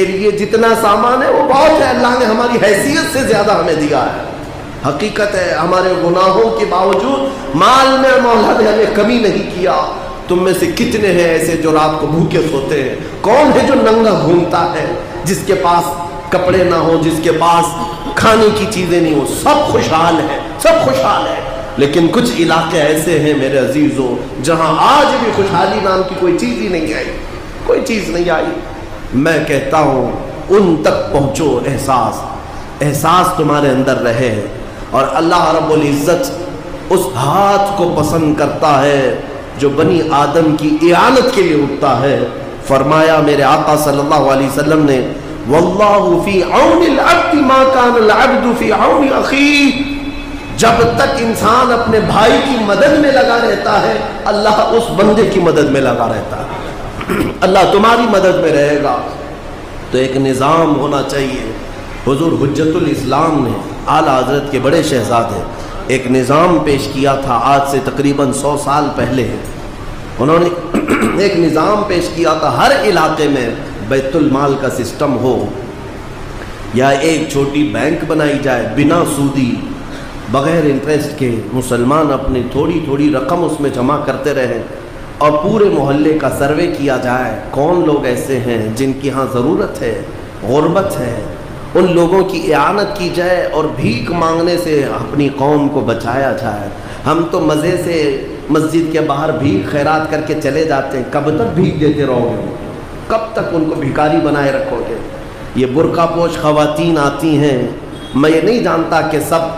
के लिए जितना सामान है, वो बहुत है। अल्लाह ने हमारी हैसियत से ज़्यादा हमें दिया है। हकीकत है, हमारे गुनाहों के बावजूद माल में मौला ने हमें कमी नहीं किया। तुम में से कितने हैं ऐसे जो रात को भूखे सोते हैं? कौन है जो नंगा घूमता है, जिसके पास कपड़े ना हो, जिसके पास खाने की चीज़ें नहीं हो? सब खुशहाल है, सब खुशहाल है। लेकिन कुछ इलाके ऐसे हैं मेरे अजीज़ों, जहाँ आज भी खुशहाली नाम की कोई चीज़ ही नहीं आई। कोई चीज़ नहीं आई। मैं कहता हूँ, उन तक पहुँचो एहसास। एहसास तुम्हारे अंदर रहे और अल्लाह रब्बुल इज़्ज़त उस हाथ को पसंद करता है जो बनी आदम की इयानत के लिए उठता है। फरमाया, मेरे आका सल्लल्लाहु अलैहि वसल्लम ने, वल्लाहु फ़ी औनिल अब्द मा कान अल अब्द फ़ी औनि अखी। जब तक इंसान अपने भाई की मदद में लगा रहता है, अल्लाह उस बंदे की मदद में लगा रहता है। अल्लाह तुम्हारी मदद में रहेगा। तो एक निज़ाम होना चाहिए। हुजूर हुज्जतुल इस्लाम ने आला हज़रत के बड़े शहजादे एक निज़ाम पेश किया था आज से तकरीबन सौ साल पहले। उन्होंने एक निज़ाम पेश किया था हर इलाके में बैतुल माल का सिस्टम हो। या एक छोटी बैंक बनाई जाए बिना सूदी, बगैर इंटरेस्ट के मुसलमान अपनी थोड़ी थोड़ी रकम उसमें जमा करते रहें। और पूरे मोहल्ले का सर्वे किया जाए, कौन लोग ऐसे हैं जिनकी यहाँ ज़रूरत है, गुरबत है, उन लोगों की इयानत की जाए और भीख मांगने से अपनी कौम को बचाया जाए। हम तो मज़े से मस्जिद के बाहर भीख खैरात करके चले जाते हैं। कब तक भीख देते रहोगे? कब तक उनको भिकारी बनाए रखोगे? ये बुरका पोश खवातीन आती हैं। मैं ये नहीं जानता कि सब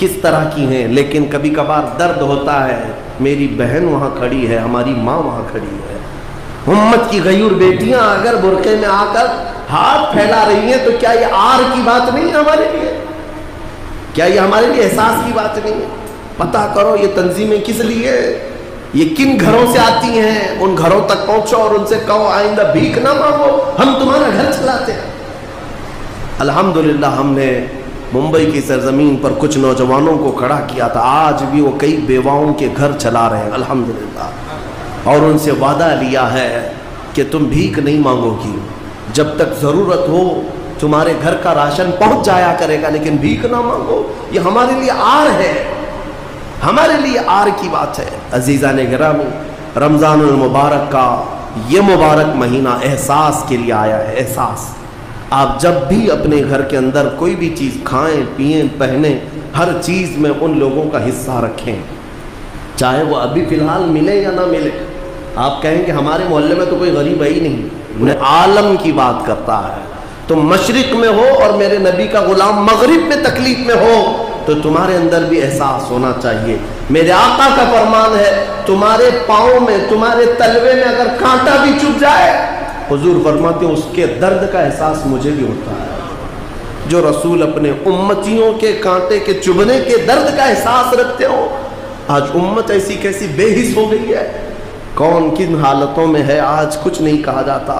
किस तरह की हैं, लेकिन कभी कभार दर्द होता है। मेरी बहन वहाँ खड़ी है, हमारी माँ वहाँ खड़ी है। उम्मत की गयूर बेटियाँ अगर बुरके में आकर हाथ फैला रही हैं तो क्या ये आर की बात नहीं है हमारे लिए? क्या ये हमारे लिए एहसास की बात नहीं है? पता करो ये तंजीमें किस लिए ये किन घरों से आती हैं? उन घरों तक पहुंचो और उनसे कहो, आइंदा भीख ना मांगो, हम तुम्हारा घर चलाते हैं। अल्हम्दुलिल्लाह हमने मुंबई की सरजमीन पर कुछ नौजवानों को खड़ा किया था। आज भी वो कई बेवाओं के घर चला रहे हैं, अल्हम्दुलिल्लाह। और उनसे वादा लिया है कि तुम भीख नहीं मांगोगी। जब तक ज़रूरत हो, तुम्हारे घर का राशन पहुँच जाया करेगा, लेकिन भीख ना मांगो। ये हमारे लिए आर है। हमारे लिए आर की बात है। अजीज़ा ने गिरामी रमज़ान मुबारक का ये मुबारक महीना एहसास के लिए आया है, एहसास। आप जब भी अपने घर के अंदर कोई भी चीज़ खाएँ, पिए, पहने, हर चीज़ में उन लोगों का हिस्सा रखें। चाहे वो अभी फ़िलहाल मिले या ना मिले, आप कहेंगे हमारे मोहल्ले में तो कोई गरीब है ही नहीं। मैं आलम की बात करता है। तो मशरक में हो और मेरे नबी का गुलाम मगरिब में तकलीफ़ में हो तो तुम्हारे अंदर भी एहसास होना चाहिए। मेरे आका का फरमान है, तुम्हारे पाँव में, तुम्हारे तलवे में अगर कांटा भी चुप जाए हुजूर फरमाते उसके दर्द का एहसास मुझे भी होता है। जो रसूल अपने उम्मतियों के कांटे के चुभने के दर्द का एहसास रखते हो, आज उम्मत ऐसी कैसी बेहिस हो गई है? कौन किन हालतों में है? आज कुछ नहीं कहा जाता।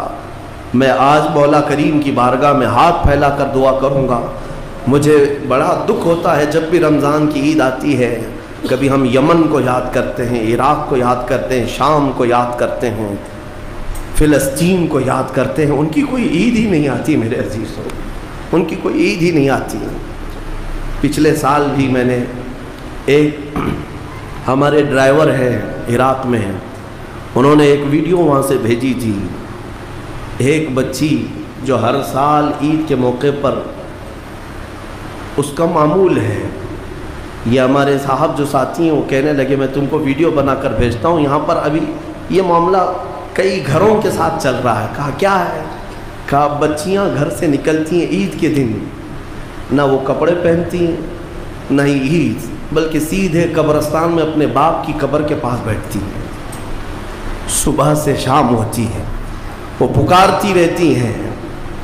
मैं आज मौला करीम की बारगाह में हाथ फैला कर दुआ करूँगा। मुझे बड़ा दुख होता है जब भी रमज़ान की ईद आती है। कभी हम यमन को याद करते हैं, इराक़ को याद करते हैं, शाम को याद करते हैं। फ़िलस्तीन को याद करते हैं, उनकी कोई ईद ही नहीं आती मेरे अजीज़ों उनकी कोई ईद ही नहीं आती पिछले साल भी मैंने एक हमारे ड्राइवर हैं, इराक़ में हैं। उन्होंने एक वीडियो वहाँ से भेजी थी। एक बच्ची जो हर साल ईद के मौके पर उसका मामूल है। ये हमारे साहब जो साथी हैं, वो कहने लगे, मैं तुमको वीडियो बनाकर भेजता हूँ। यहाँ पर अभी ये मामला कई घरों के साथ चल रहा है। कहा, क्या है? कहा, बच्चियाँ घर से निकलती हैं ईद के दिन। ना वो कपड़े पहनती हैं, ना ही ईद, बल्कि सीधे कब्रस्तान में अपने बाप की कब्र के पास बैठती हैं। सुबह से शाम होती है। वो पुकारती रहती हैं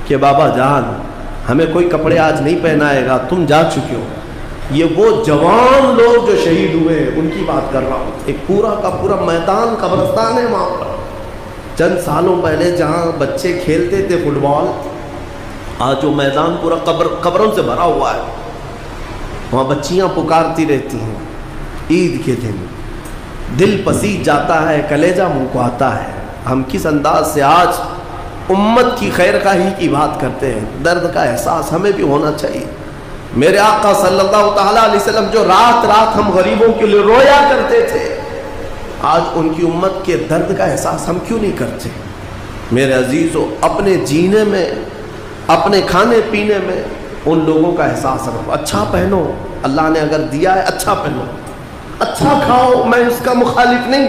कि, बाबा जान, हमें कोई कपड़े आज नहीं पहनाएगा, तुम जा चुके हो। ये वो जवान लोग जो शहीद हुए हैं, उनकी बात कर रहा हूँ। एक पूरा का पूरा मैदान कब्रस्तान है वहाँ पर। चंद सालों पहले जहाँ बच्चे खेलते थे फुटबॉल, आज वो मैदान पूरा कब्र, कब्रों से भरा हुआ है, वहाँ बच्चियाँ पुकारती रहती हैं, ईद के दिन। दिल पसीज जाता है, कलेजा मुँह को आता है। हम किस अंदाज से आज उम्मत की खैर का ही की बात करते हैं? दर्द का एहसास हमें भी होना चाहिए। मेरे आका सल्लल्लाहु अलैहि वसल्लम जो रात रात हम गरीबों के लिए रोया करते थे आज उनकी उम्मत के दर्द का एहसास हम क्यों नहीं करते? मेरे अजीज़ों, अपने जीने में, अपने खाने पीने में उन लोगों का एहसास रखो। अच्छा पहनो, अल्लाह ने अगर दिया है अच्छा पहनो। अच्छा खाओ, मैं उसका मुखालिफ नहीं।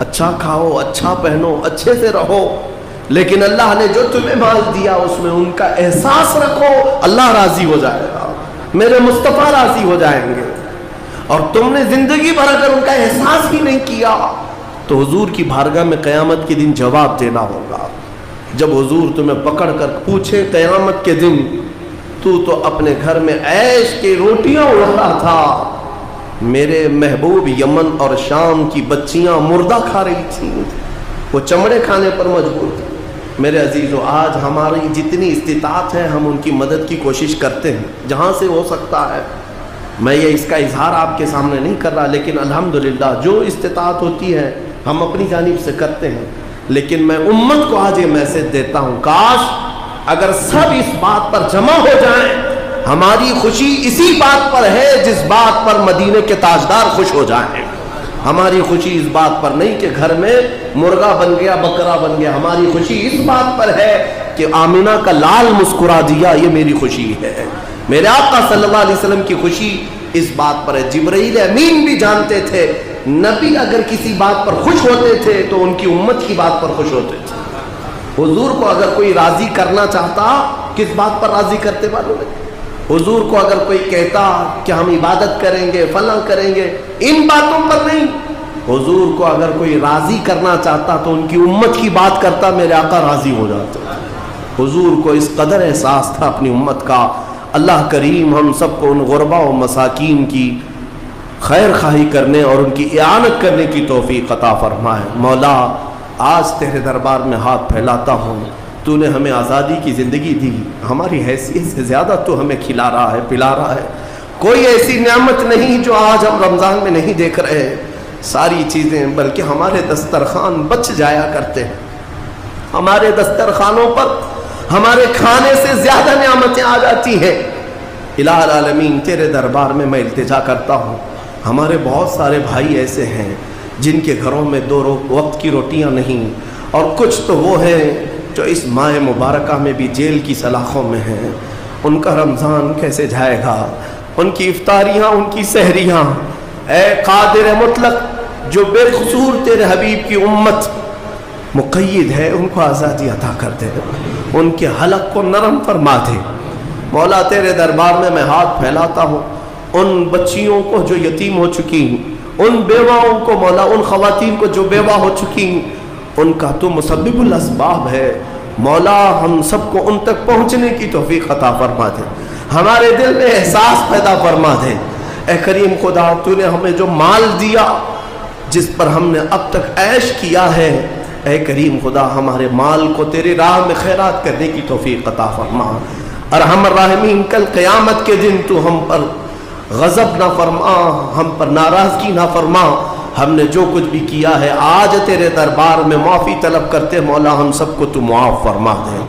अच्छा खाओ अच्छा पहनो, अच्छे से रहो। लेकिन अल्लाह ने जो तुम्हें माल दिया, उसमें उनका एहसास रखो। अल्लाह राज़ी हो जाएगा। मेरे मुस्तफ़ा राज़ी हो जाएँगे। और तुमने ज़िंदगी भर अगर उनका एहसास ही नहीं किया तो हुजूर की बारगाह में क़यामत के दिन जवाब देना होगा। जब हुजूर तुम्हें पकड़ कर पूछे क़यामत के दिन, तू तो अपने घर में ऐश के रोटियाँ उड़ था। मेरे महबूब यमन और शाम की बच्चियाँ मुर्दा खा रही थी। वो चमड़े खाने पर मजबूर थी। मेरे अजीज़ों, आज हमारी जितनी इस्तात है, हम उनकी मदद की कोशिश करते हैं, जहाँ से हो सकता है। मैं ये इसका इजहार आपके सामने नहीं कर रहा, लेकिन अल्हम्दुलिल्लाह जो इस्तात होती है, हम अपनी जानब से करते हैं। लेकिन मैं उम्मत को आज ये मैसेज देता हूँ, काश अगर सब इस बात पर जमा हो जाए, हमारी खुशी इसी बात पर है जिस बात पर मदीने के ताजदार खुश हो जाए। हमारी खुशी इस बात पर नहीं कि घर में मुर्गा बन गया, बकरा बन गया, हमारी खुशी इस बात पर है कि आमिना का लाल मुस्कुरा दिया, ये मेरी खुशी है। मेरे आका सल्लल्लाहु अलैहि वसल्लम की खुशी इस बात पर है। जिब्राइल अमीन भी जानते थे, नबी अगर किसी बात पर खुश होते थे तो उनकी उम्मत की बात पर खुश होते थे। हुजूर को अगर कोई राज़ी करना चाहता, किस बात पर राज़ी करते मालूम है? हुजूर को अगर कोई कहता कि हम इबादत करेंगे, फला करेंगे, इन बातों पर नहीं। हुजूर को अगर कोई राज़ी करना चाहता तो उनकी उम्मत की बात करता, मेरे आका राज़ी हो जाते। हुजूर को इस कदर एहसास था अपनी उम्मत का अल्लाह करीम, हम सबको उन गुरबा व मसाकिन की खैर खाही करने और उनकी इयानत करने की तोफ़ी कता फरमाए। मौला, आज तेरे दरबार में हाथ फैलाता हूँ। तूने हमें आज़ादी की ज़िंदगी दी। हमारी हैसियत से ज़्यादा तू हमें खिला रहा है, पिला रहा है। कोई ऐसी नियामत नहीं जो आज हम रमज़ान में नहीं देख रहे हैं। सारी चीज़ें, बल्कि हमारे दस्तरखान बच जाया करते हैं। हमारे दस्तरखानों पर हमारे खाने से ज़्यादा नियामतें आ जाती हैं। इलामीन तेरे दरबार में मैं इल्तजा करता हूँ। हमारे बहुत सारे भाई ऐसे हैं, जिनके घरों में दो वक्त की रोटियाँ नहीं, और कुछ तो वो हैं जो इस माह मुबारक में भी जेल की सलाखों में हैं। उनका रमज़ान कैसे जाएगा? उनकी इफ्तारियाँ, उनकी सहरियाँ। ए कादिर मुतलक जो बेकसूर तेरे हबीब की उम्मत मुक़ैद है, उनको आज़ादी अदा कर दे। उनके हलक को नरम फरमा दे। मौला तेरे दरबार में मैं हाथ फैलाता हूँ। उन बच्चियों को जो यतीम हो चुकी हूँ, उन बेवाओं को मौला, उन खातन को जो बेवा हो चुकी हूँ, उनका तो मुसबिबुलसबाब है। मौला, हम सबको उन तक पहुँचने की तोफ़ी अता फरमा दे। हमारे दिल में एहसास पैदा फरमा दे। ए करीम खुदा, तूने हमें जो माल दिया, जिस पर हमने अब तक ऐश किया है ए करीम खुदा, हमारे माल को तेरे राह में खैरात करने की तोफ़ी कता फरमा। और हम राहमीन कल क़यामत के दिन तू हम पर गज़ब ना फरमा, हम पर नाराज़गी ना फरमा। हमने जो कुछ भी किया है, आज तेरे दरबार में माफ़ी तलब करते, मौला हम सबको तू मुआफ़ फरमा दे।